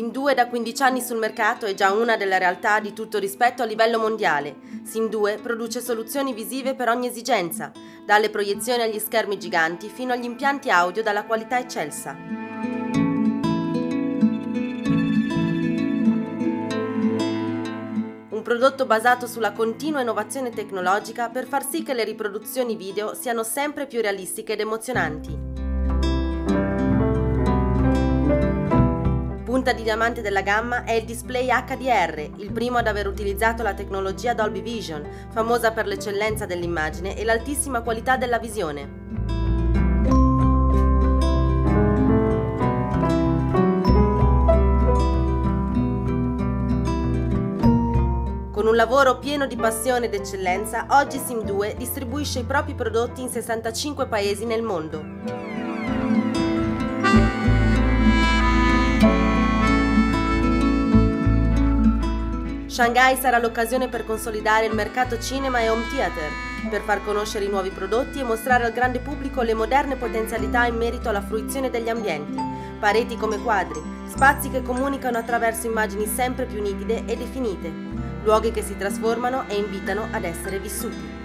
2 da 15 anni sul mercato è già una delle realtà di tutto rispetto a livello mondiale. 2 produce soluzioni visive per ogni esigenza, dalle proiezioni agli schermi giganti fino agli impianti audio dalla qualità eccelsa. Un prodotto basato sulla continua innovazione tecnologica per far sì che le riproduzioni video siano sempre più realistiche ed emozionanti. Punta di diamante della gamma è il display HDR, il primo ad aver utilizzato la tecnologia Dolby Vision, famosa per l'eccellenza dell'immagine e l'altissima qualità della visione. Con un lavoro pieno di passione ed eccellenza, oggi Sim2 distribuisce i propri prodotti in 65 paesi nel mondo. Shanghai sarà l'occasione per consolidare il mercato cinema e home theater, per far conoscere i nuovi prodotti e mostrare al grande pubblico le moderne potenzialità in merito alla fruizione degli ambienti, pareti come quadri, spazi che comunicano attraverso immagini sempre più nitide e definite, luoghi che si trasformano e invitano ad essere vissuti.